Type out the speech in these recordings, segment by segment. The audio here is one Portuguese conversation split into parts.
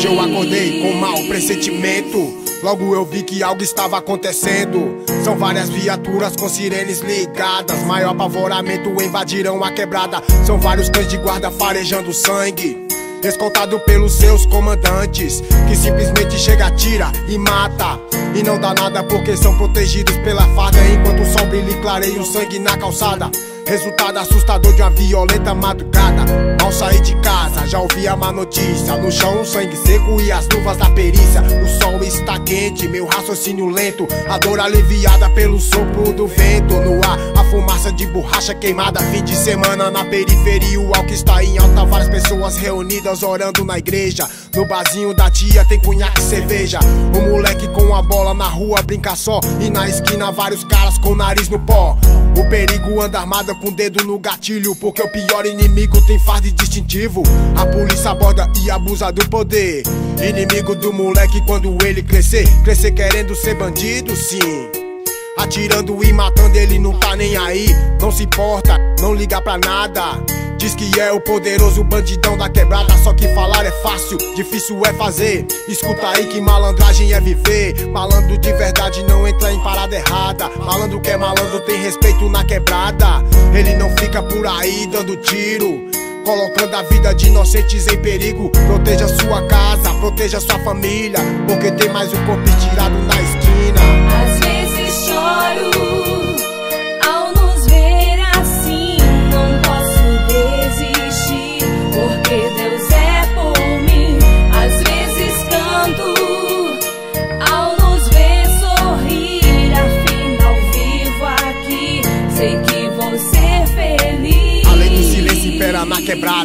Hoje eu acordei com mau pressentimento. Logo eu vi que algo estava acontecendo. São várias viaturas com sirenes ligadas. Maior apavoramento invadiram a quebrada. São vários cães de guarda farejando sangue. Escoltado pelos seus comandantes Que simplesmente chega, atira e mata E não dá nada porque são protegidos pela farda Enquanto o sol brilha e clareia o sangue na calçada Resultado assustador de uma violenta madrugada. Mal saí de casa, já ouvi a má notícia. No chão, o sangue seco e as luvas da perícia. O sol está quente, meu raciocínio lento. A dor aliviada pelo sopro do vento. No ar, a fumaça de borracha queimada. Fim de semana na periferia, o álcool está em alta. Várias pessoas reunidas orando na igreja. No barzinho da tia tem cunhaque e cerveja. O moleque com a bola na rua brinca só. E na esquina, vários caras com o nariz no pó. O perigo anda armada com o dedo no gatilho, porque o pior inimigo tem fardo distintivo. A polícia aborda e abusa do poder. Inimigo do moleque quando ele crescer, crescer querendo ser bandido, sim. Atirando e matando, ele não tá nem aí. Não se importa, não liga pra nada. Diz que é o poderoso bandidão da quebrada. Só que falar é fácil, difícil é fazer. Escuta aí que malandragem é viver. Malandro de verdade não entra em parada errada. Malandro que é malandro tem respeito na quebrada. Ele não fica por aí dando tiro. Colocando a vida de inocentes em perigo. Proteja sua casa, proteja sua família. Porque tem mais um corpo tirado na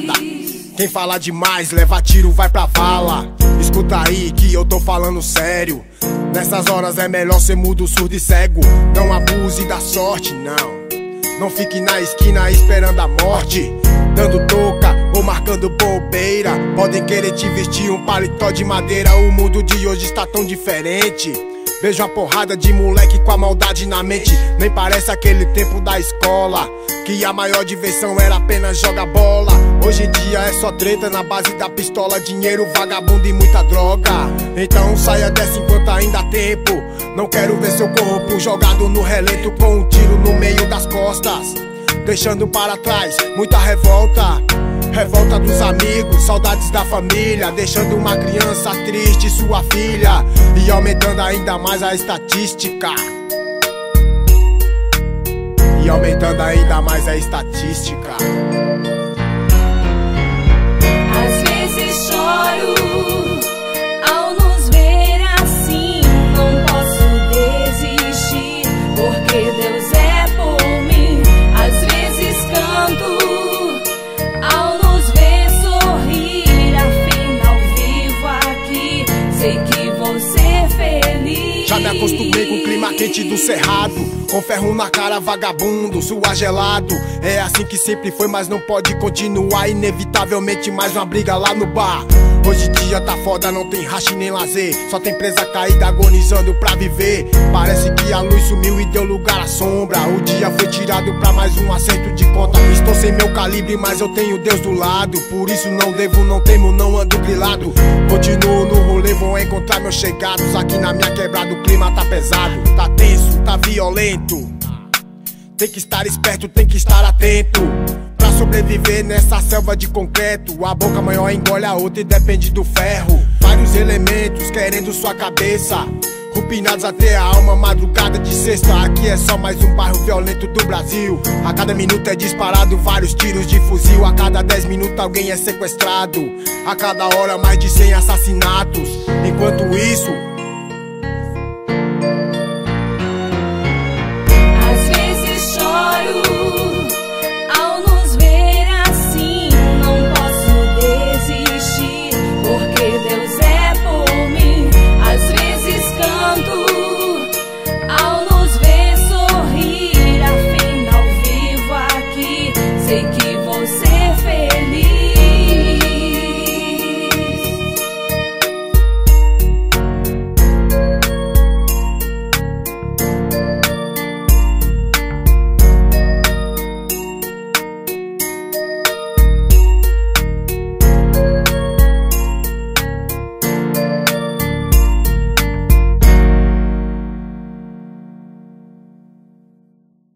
na quebrada. Quem fala demais leva tiro, vai pra vala. Escuta aí que eu tô falando sério. Nessas horas é melhor ser mudo, surdo e cego. Não abuse da sorte, não. Não fique na esquina esperando a morte. Dando toca ou marcando bobeira. Podem querer te vestir um paletó de madeira. O mundo de hoje está tão diferente. Vejo a porrada de moleque com a maldade na mente. Nem parece aquele tempo da escola. Que a maior diversão era apenas jogar bola. Hoje em dia é só treta na base da pistola, dinheiro, vagabundo e muita droga. Então saia dessa enquanto ainda há tempo. Não quero ver seu corpo jogado no relento com um tiro no meio das costas. Deixando para trás muita revolta. Revolta dos amigos, saudades da família, deixando uma criança triste, sua filha, e aumentando ainda mais a estatística. E aumentando ainda mais a estatística. Às vezes choro do cerrado. Com ferro na cara, vagabundo, suar gelado. É assim que sempre foi, mas não pode continuar. Inevitavelmente, mais uma briga lá no bar. Hoje dia tá foda, não tem racha nem lazer. Só tem presa caída agonizando pra viver. Parece que a luz sumiu e deu lugar à sombra. O dia foi tirado pra mais um acerto de conta. Estou sem meu calibre, mas eu tenho Deus do lado. Por isso não devo, não temo, não ando grilado. Continuo no rolê, vou encontrar meus chegados. Aqui na minha quebrada o clima tá pesado, tá tenso, tá violento. Tem que estar esperto, tem que estar atento. Sobreviver nessa selva de concreto. A boca maior engole a outra e depende do ferro. Vários elementos querendo sua cabeça. Rupinados até a alma, madrugada de sexta. Aqui é só mais um bairro violento do Brasil. A cada minuto é disparado vários tiros de fuzil. A cada 10 minutos alguém é sequestrado. A cada hora mais de 100 assassinatos. Enquanto isso,